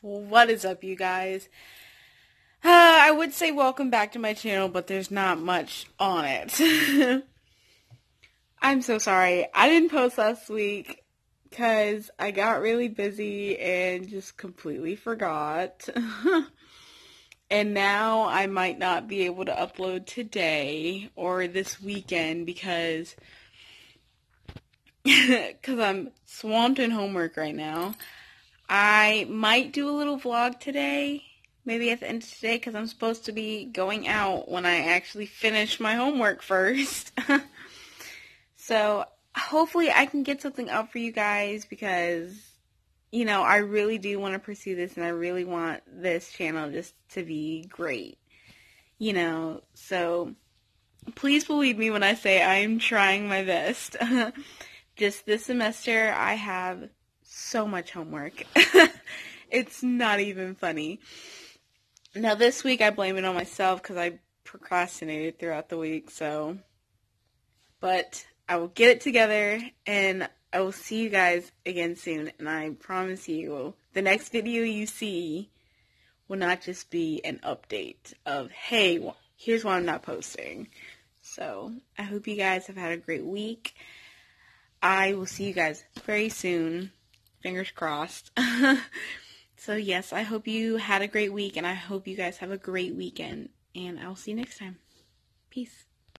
What is up, you guys? Uh, I would say welcome back to my channel, but there's not much on it. I'm so sorry. I didn't post last week because I got really busy and just completely forgot. and now I might not be able to upload today or this weekend because because I'm swamped in homework right now. I might do a little vlog today, maybe at the end of today, because I'm supposed to be going out when I actually finish my homework first. so hopefully I can get something up for you guys because, you know, I really do want to pursue this and I really want this channel just to be great. You know, so please believe me when I say I'm trying my best. just this semester I have so much homework. it's not even funny. Now this week I blame it on myself because I procrastinated throughout the week, so but I will get it together and I will see you guys again soon and I promise you the next video you see will not just be an update of hey here's why I'm not posting. So I hope you guys have had a great week. I will see you guys very soon. Fingers crossed. so, yes, I hope you had a great week and I hope you guys have a great weekend. And I'll see you next time. Peace.